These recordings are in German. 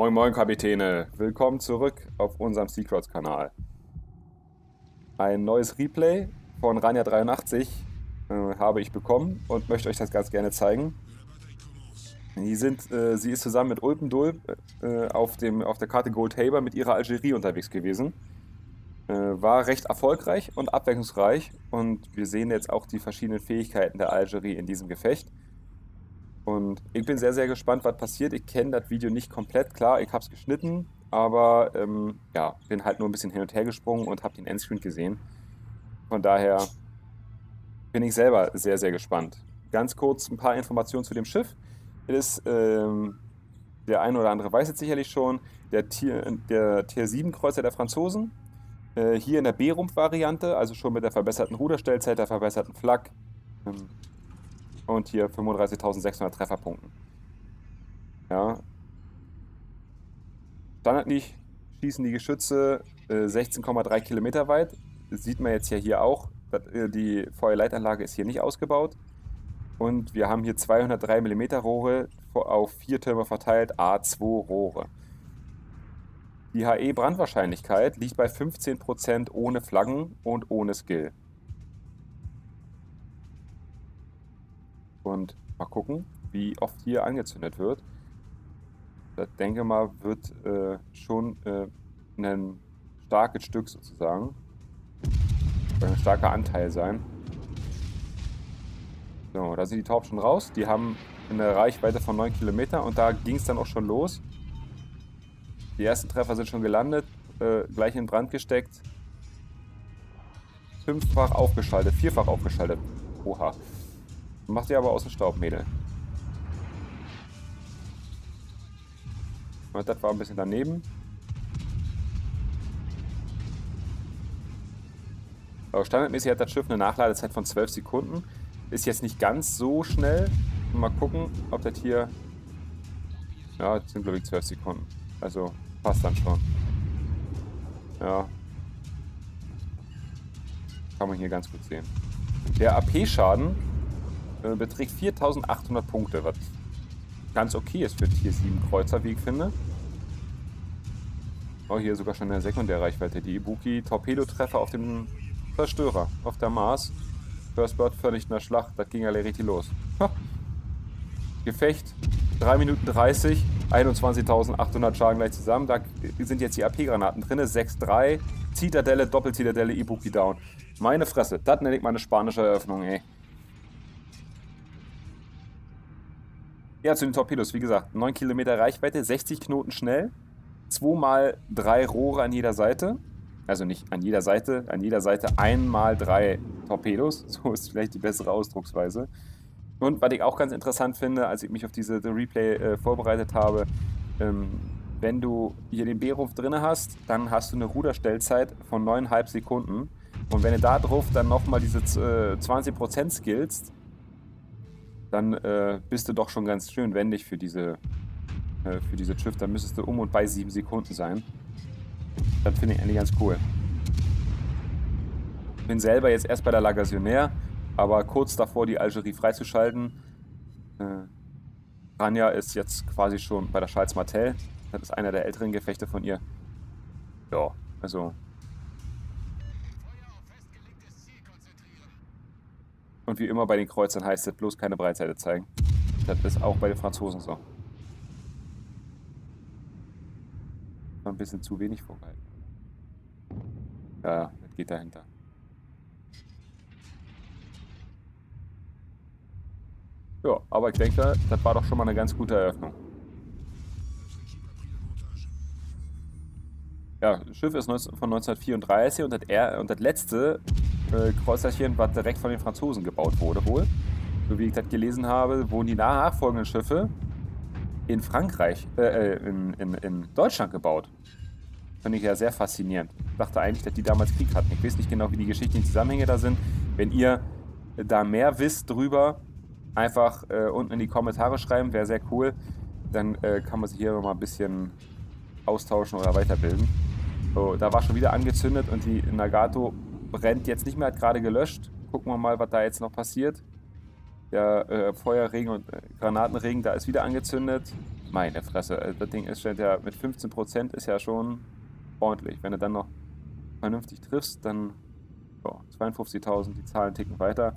Moin Moin Kapitäne, willkommen zurück auf unserem Secrets Kanal. Ein neues Replay von Rania83 äh, habe ich bekommen und möchte euch das ganz gerne zeigen. Die sind, äh, sie ist zusammen mit Ulpendulp äh, auf, dem, auf der Karte Gold Haber mit ihrer Algerie unterwegs gewesen. Äh, war recht erfolgreich und abwechslungsreich und wir sehen jetzt auch die verschiedenen Fähigkeiten der Algerie in diesem Gefecht. Und ich bin sehr, sehr gespannt, was passiert. Ich kenne das Video nicht komplett, klar, ich habe es geschnitten, aber ähm, ja, bin halt nur ein bisschen hin und her gesprungen und habe den Endscreen gesehen. Von daher bin ich selber sehr, sehr gespannt. Ganz kurz ein paar Informationen zu dem Schiff. Es ist, ähm, der eine oder andere weiß es sicherlich schon, der Tier, der Tier 7 Kreuzer der Franzosen. Äh, hier in der B-Rumpf-Variante, also schon mit der verbesserten Ruderstellzeit, der verbesserten Flak. Ähm, und hier 35.600 Trefferpunkten. Ja. Standardlich schießen die Geschütze äh, 16,3 Kilometer weit. Das sieht man jetzt ja hier auch. Äh, die Feuerleitanlage ist hier nicht ausgebaut. Und wir haben hier 203 mm Rohre auf vier Türme verteilt, A2 Rohre. Die HE-Brandwahrscheinlichkeit liegt bei 15% ohne Flaggen und ohne Skill. Und mal gucken, wie oft hier angezündet wird. Ich denke mal, wird äh, schon äh, ein starkes Stück sozusagen. Ein starker Anteil sein. So, da sind die Taub schon raus. Die haben eine Reichweite von 9 Kilometer und da ging es dann auch schon los. Die ersten Treffer sind schon gelandet, äh, gleich in Brand gesteckt. Fünffach aufgeschaltet, vierfach aufgeschaltet. Oha. Mach dir aber aus dem Staub, Mädel. Das war ein bisschen daneben. Aber standardmäßig hat das Schiff eine Nachladezeit von 12 Sekunden. Ist jetzt nicht ganz so schnell. Mal gucken, ob das hier... Ja, das sind glaube ich 12 Sekunden. Also passt dann schon. Ja. Kann man hier ganz gut sehen. Der AP-Schaden äh, beträgt 4800 Punkte, was ganz okay ist für Tier 7 Kreuzer, wie ich finde. Oh, hier sogar schon eine Sekundärreichweite. Die Ibuki Torpedotreffer auf dem Zerstörer, auf der Mars. First Bird vernichtender Schlacht, das ging ja richtig los. Ha. Gefecht, 3 Minuten 30, 21.800 Schaden gleich zusammen. Da sind jetzt die AP-Granaten drin, 6-3, Zitadelle, Doppelzitadelle, Ibuki down. Meine Fresse, das nenne ich mal eine spanische Eröffnung, ey. Ja, zu den Torpedos, wie gesagt, 9 Kilometer Reichweite, 60 Knoten schnell, 2 mal 3 Rohre an jeder Seite. Also nicht an jeder Seite, an jeder Seite einmal drei Torpedos. So ist vielleicht die bessere Ausdrucksweise. Und was ich auch ganz interessant finde, als ich mich auf diese Replay äh, vorbereitet habe, ähm, wenn du hier den B-Rumpf drin hast, dann hast du eine Ruderstellzeit von 9,5 Sekunden. Und wenn du da drauf dann nochmal diese äh, 20% skillst, dann äh, bist du doch schon ganz schön wendig für diese, äh, für diese Schiff. Dann müsstest du um und bei 7 Sekunden sein. Das finde ich eigentlich ganz cool. Bin selber jetzt erst bei der Lagasionnaire, aber kurz davor die Algerie freizuschalten. Äh, Rania ist jetzt quasi schon bei der Charles Martel. Das ist einer der älteren Gefechte von ihr. Ja, also Und wie immer bei den Kreuzern heißt es bloß keine Breitseite zeigen. Das ist auch bei den Franzosen so. Ein bisschen zu wenig vorgehalten. Ja, das geht dahinter. Ja, aber ich denke, das war doch schon mal eine ganz gute Eröffnung. Ja, das Schiff ist von 1934 und das, und das letzte äh, Kreuzerchen, was direkt von den Franzosen gebaut wurde wohl. So wie ich das gelesen habe, wurden die nachfolgenden Schiffe in Frankreich, äh, äh, in, in, in Deutschland gebaut. Finde ich ja sehr faszinierend. Ich dachte eigentlich, dass die damals Krieg hatten. Ich weiß nicht genau, wie die geschichtlichen Zusammenhänge da sind. Wenn ihr da mehr wisst drüber, einfach äh, unten in die Kommentare schreiben, wäre sehr cool. Dann äh, kann man sich hier mal ein bisschen austauschen oder weiterbilden. So, da war schon wieder angezündet und die Nagato brennt jetzt nicht mehr, hat gerade gelöscht. Gucken wir mal, was da jetzt noch passiert. Der äh, Feuerregen und äh, Granatenregen, da ist wieder angezündet. Meine Fresse, äh, das Ding ist ja mit 15% ist ja schon ordentlich. Wenn du dann noch vernünftig triffst, dann oh, 52.000, die Zahlen ticken weiter.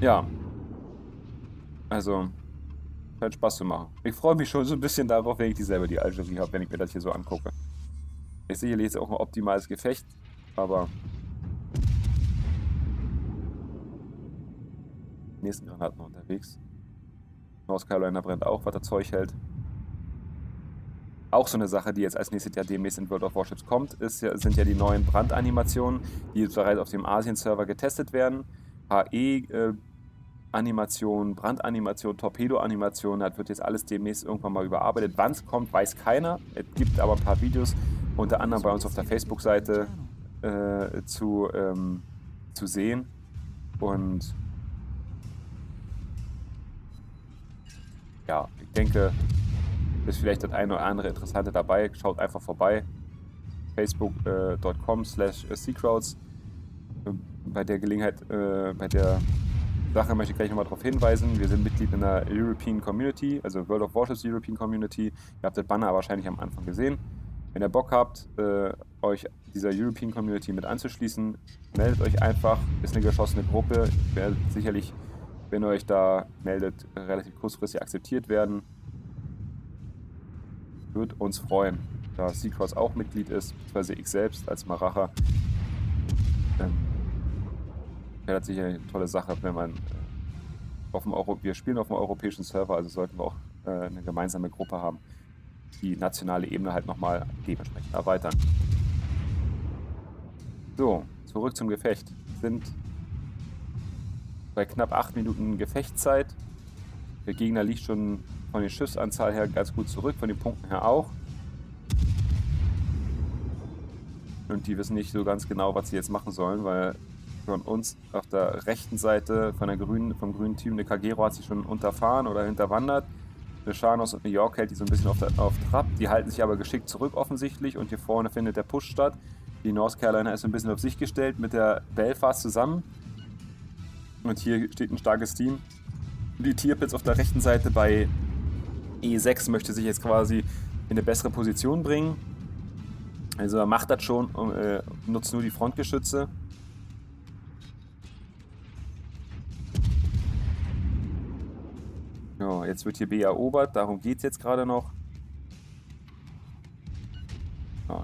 Ja. Also, scheint Spaß zu machen. Ich freue mich schon so ein bisschen darauf, wenn ich dieselbe die Algerie habe, wenn ich mir das hier so angucke. Ist sicherlich jetzt auch ein optimales Gefecht, aber nächsten Granaten unterwegs. North Carolina brennt auch, was das Zeug hält. Auch so eine Sache, die jetzt als nächstes Jahr demnächst in World of Warships kommt, ist, sind ja die neuen Brandanimationen, die jetzt bereits auf dem Asien-Server getestet werden. HE-Animation, äh, Brandanimation, Torpedo-Animation, das wird jetzt alles demnächst irgendwann mal überarbeitet. Wann es kommt, weiß keiner. Es gibt aber ein paar Videos, unter anderem bei uns auf der Facebook-Seite äh, zu, ähm, zu sehen. Und ja, ich denke, ist vielleicht das eine oder andere Interessante dabei. Schaut einfach vorbei. Facebook.com äh, slash Seacrowds. Bei der Gelegenheit, äh, bei der Sache möchte ich gleich nochmal darauf hinweisen. Wir sind Mitglied in der European Community, also World of Warships European Community. Ihr habt das Banner wahrscheinlich am Anfang gesehen. Wenn ihr Bock habt, äh, euch dieser European Community mit anzuschließen, meldet euch einfach. Ist eine geschlossene Gruppe. Ich werde sicherlich wenn ihr euch da meldet, relativ kurzfristig akzeptiert werden. Würde uns freuen, da Seacross auch Mitglied ist, beziehungsweise ich selbst als Maracher. Ähm, Wäre das sicher eine tolle Sache, wenn man äh, auf dem Euro wir spielen auf dem europäischen Server, also sollten wir auch äh, eine gemeinsame Gruppe haben, die nationale Ebene halt nochmal dementsprechend erweitern. So, zurück zum Gefecht. Sind bei knapp 8 Minuten Gefechtszeit. Der Gegner liegt schon von der Schiffsanzahl her ganz gut zurück, von den Punkten her auch. Und die wissen nicht so ganz genau, was sie jetzt machen sollen, weil von uns auf der rechten Seite von der grünen, vom grünen Team eine Kagero hat sich schon unterfahren oder hinterwandert. Eine Shanos und New York hält die so ein bisschen auf, der, auf Trab. Die halten sich aber geschickt zurück offensichtlich und hier vorne findet der Push statt. Die North Carolina ist so ein bisschen auf sich gestellt mit der Belfast zusammen. Und hier steht ein starkes Team. Die Tierpitz auf der rechten Seite bei E6 möchte sich jetzt quasi in eine bessere Position bringen. Also er macht das schon, äh, nutzt nur die Frontgeschütze. Ja, jetzt wird hier B erobert, darum geht es jetzt gerade noch.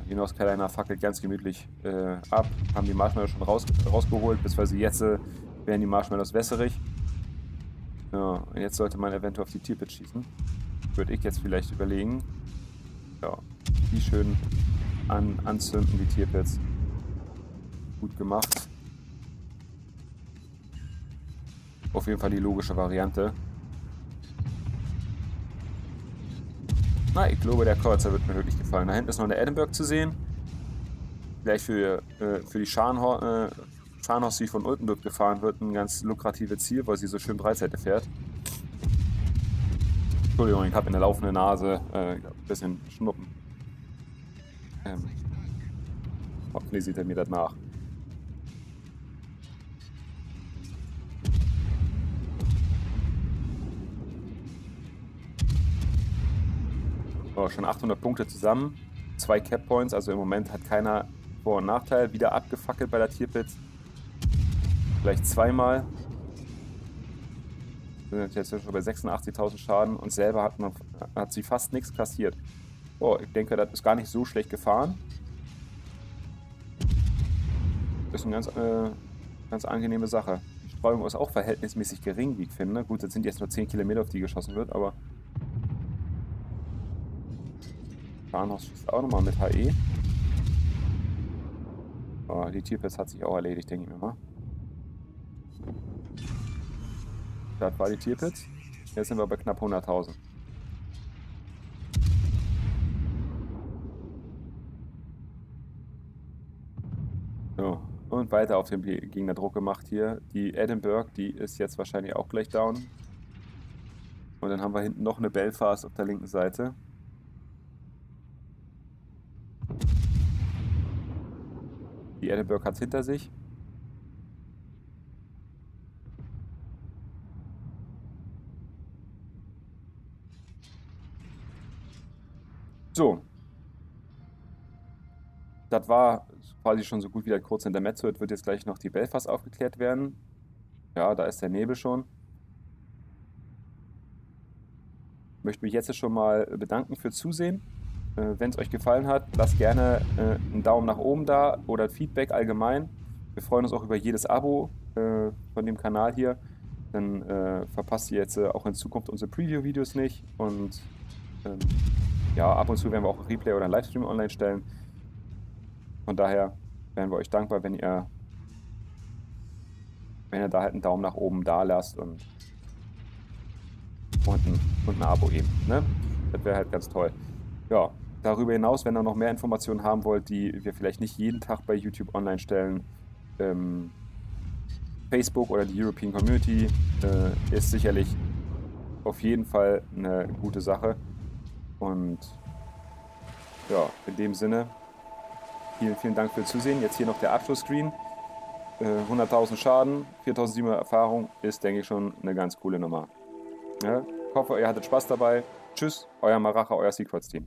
Hier North Carolina fackelt ganz gemütlich äh, ab, haben die Marshmallows schon raus, rausgeholt, sie jetzt äh, wären die Marshmallows wässerig. Ja, und jetzt sollte man eventuell auf die Tierpit schießen. Würde ich jetzt vielleicht überlegen. Ja, die schön an, anzünden, die Tierpits. Gut gemacht. Auf jeden Fall die logische Variante. Na, ich glaube, der Kreuzer wird mir wirklich gefallen. Da hinten ist noch eine Edinburgh zu sehen. Vielleicht für, äh, für die äh, Zahnhaus, die von Ultenburg gefahren wird, ein ganz lukratives Ziel, weil sie so schön Breitseite fährt. Entschuldigung, ich habe eine laufende Nase, äh, ein bisschen Schnuppen. Ähm, hoffentlich sieht er mir das nach. Schon 800 Punkte zusammen, zwei Cap Points, also im Moment hat keiner Vor- und Nachteil. Wieder abgefackelt bei der Tierpitz. Vielleicht zweimal. Wir sind jetzt schon bei 86.000 Schaden und selber hat, man, hat sie fast nichts kassiert. Oh, ich denke, das ist gar nicht so schlecht gefahren. Das ist eine ganz, äh, ganz angenehme Sache. Die Streuung ist auch verhältnismäßig gering, wie ich finde. Gut, das sind jetzt nur 10 Kilometer, auf die geschossen wird, aber... Bahnhaus schießt auch nochmal mit HE. Oh, die Tierpest hat sich auch erledigt, denke ich mir mal. Das war die Tierpits. Jetzt sind wir bei knapp 100.000. So, und weiter auf den Gegner Druck gemacht hier. Die Edinburgh, die ist jetzt wahrscheinlich auch gleich down. Und dann haben wir hinten noch eine Belfast auf der linken Seite. Die Edinburgh hat es hinter sich. So. Das war quasi schon so gut wie der kurz der Mezzo. Jetzt wird jetzt gleich noch die Belfast aufgeklärt werden. Ja, da ist der Nebel schon. Ich möchte mich jetzt schon mal bedanken für Zusehen. Äh, Wenn es euch gefallen hat, lasst gerne äh, einen Daumen nach oben da oder Feedback allgemein. Wir freuen uns auch über jedes Abo äh, von dem Kanal hier. Dann verpasst ihr jetzt auch in Zukunft unsere Preview-Videos nicht. Und ähm, ja, ab und zu werden wir auch ein Replay oder ein Livestream online stellen. Von daher wären wir euch dankbar, wenn ihr, wenn ihr da halt einen Daumen nach oben da lasst und, und, ein, und ein Abo eben. Ne? Das wäre halt ganz toll. Ja, darüber hinaus, wenn ihr noch mehr Informationen haben wollt, die wir vielleicht nicht jeden Tag bei YouTube online stellen, ähm, Facebook oder die European Community äh, ist sicherlich auf jeden Fall eine gute Sache. Und ja, in dem Sinne, vielen, vielen Dank fürs Zusehen. Jetzt hier noch der Abschlussscreen. Äh, 100.000 Schaden, 4.700 Erfahrung ist, denke ich, schon eine ganz coole Nummer. Ja, ich hoffe, ihr hattet Spaß dabei. Tschüss, euer Maracha, euer Secrets Team.